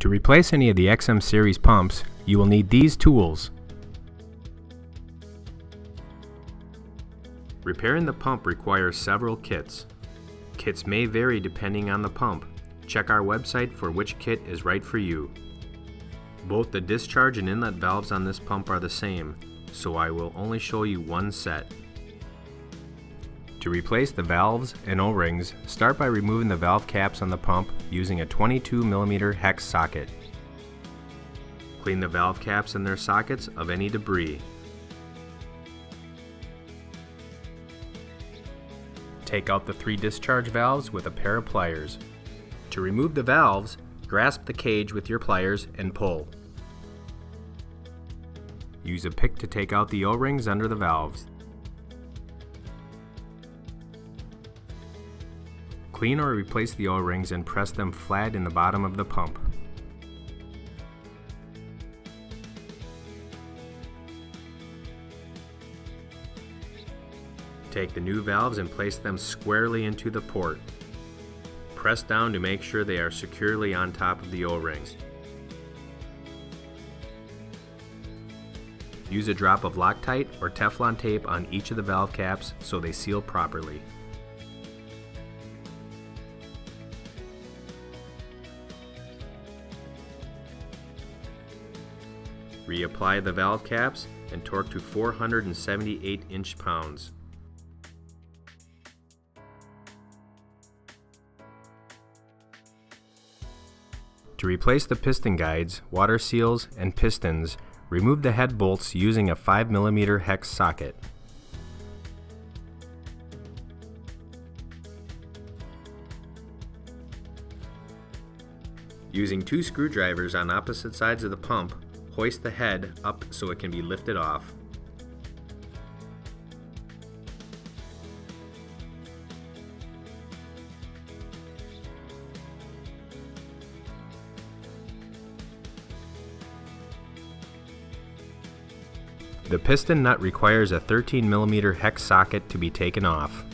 To replace any of the XM series pumps, you will need these tools. Repairing the pump requires several kits. Kits may vary depending on the pump. Check our website for which kit is right for you. Both the discharge and inlet valves on this pump are the same, so I will only show you one set. To replace the valves and O-rings, start by removing the valve caps on the pump using a 22mm hex socket. Clean the valve caps and their sockets of any debris. Take out the three discharge valves with a pair of pliers. To remove the valves, grasp the cage with your pliers and pull. Use a pick to take out the O-rings under the valves. Clean or replace the O-rings and press them flat in the bottom of the pump. Take the new valves and place them squarely into the port. Press down to make sure they are securely on top of the O-rings. Use a drop of Loctite or Teflon tape on each of the valve caps so they seal properly. Reapply the valve caps and torque to 478 inch-pounds. To replace the piston guides, water seals, and pistons, remove the head bolts using a 5mm hex socket. Using two screwdrivers on opposite sides of the pump, hoist the head up so it can be lifted off. The piston nut requires a 13mm hex socket to be taken off.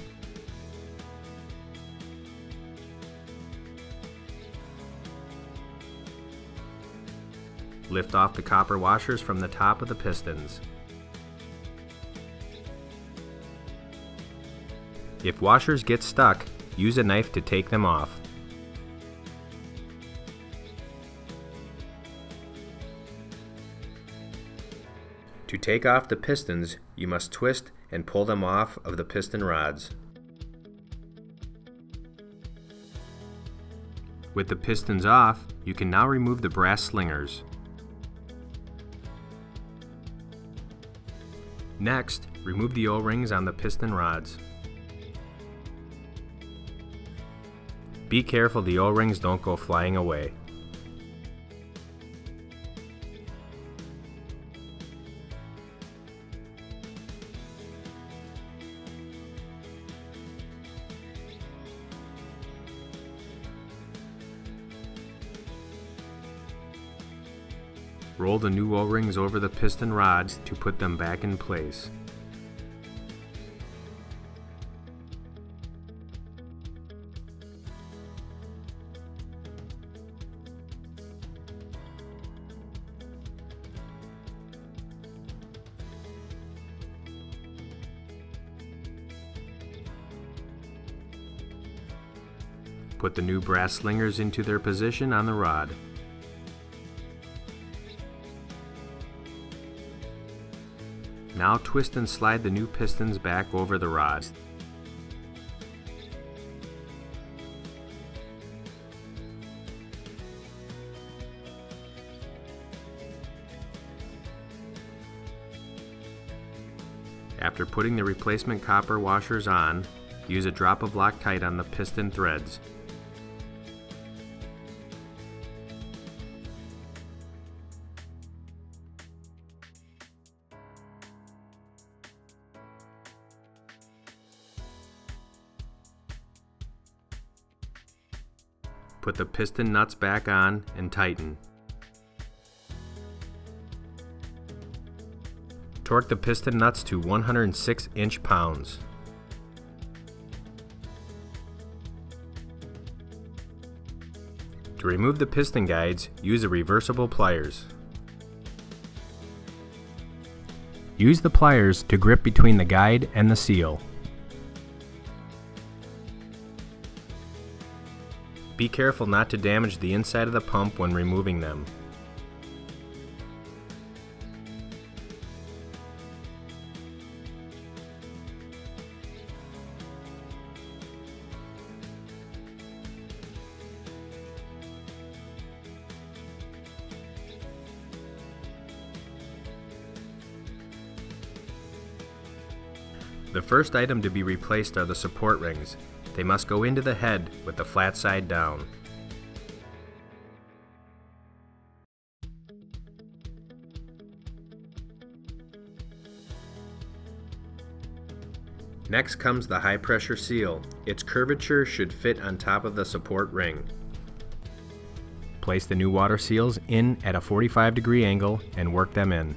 Lift off the copper washers from the top of the pistons. If washers get stuck, use a knife to take them off. To take off the pistons, you must twist and pull them off of the piston rods. With the pistons off, you can now remove the brass slingers. Next, remove the O-rings on the piston rods. Be careful the O-rings don't go flying away. Roll the new O-rings over the piston rods to put them back in place. Put the new brass slingers into their position on the rod. Now twist and slide the new pistons back over the rods. After putting the replacement copper washers on, use a drop of Loctite on the piston threads. Put the piston nuts back on and tighten. Torque the piston nuts to 106 inch pounds. To To remove the piston guides, use the reversible pliers. Use the pliers to grip between the guide and the seal. Be careful not to damage the inside of the pump when removing them. The first item to be replaced are the support rings. They must go into the head with the flat side down. Next comes the high pressure seal. Its curvature should fit on top of the support ring. Place the new water seals in at a 45 degree angle and work them in.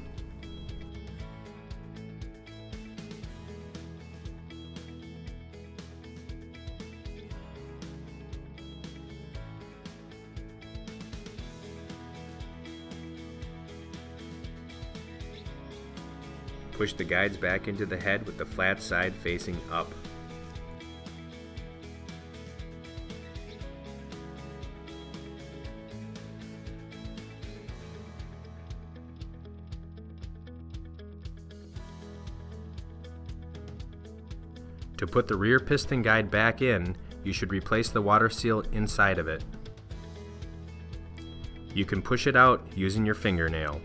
Push the guides back into the head with the flat side facing up. To put the rear piston guide back in, you should replace the water seal inside of it. You can push it out using your fingernail.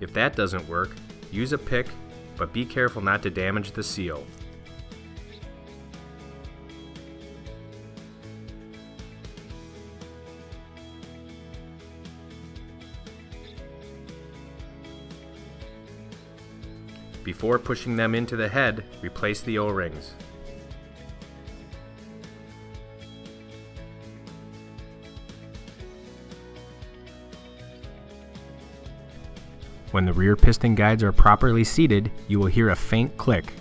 If that doesn't work, use a pick, but be careful not to damage the seal. Before pushing them into the head, replace the O-rings. When the rear piston guides are properly seated, you will hear a faint click.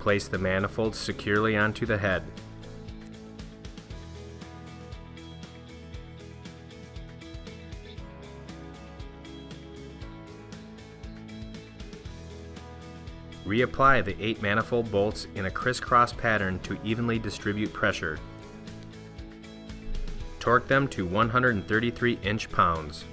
Place the manifold securely onto the head. Reapply the 8 manifold bolts in a crisscross pattern to evenly distribute pressure. Torque them to 133 inch pounds.